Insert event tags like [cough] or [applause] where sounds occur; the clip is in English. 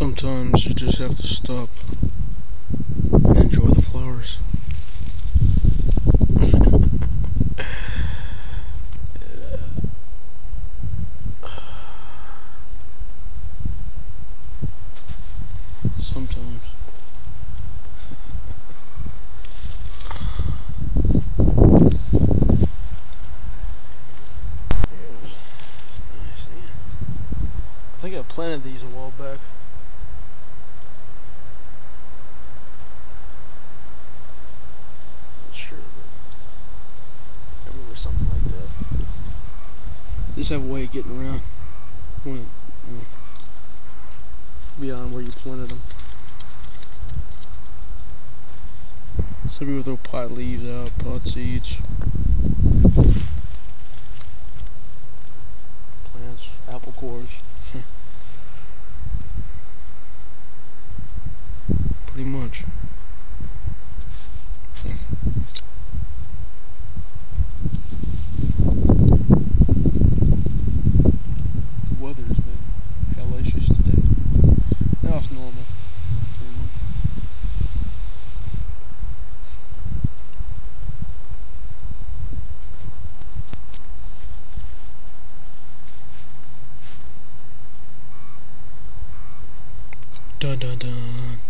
Sometimes you just have to stop and enjoy the flowers. Sometimes. I think I planted these a while back. Remember something like that. Just have a way of getting around. Beyond where you planted them. Some people throw pot leaves out, pot seeds. Plants, apple cores. [laughs] Pretty much. Dun dun dun.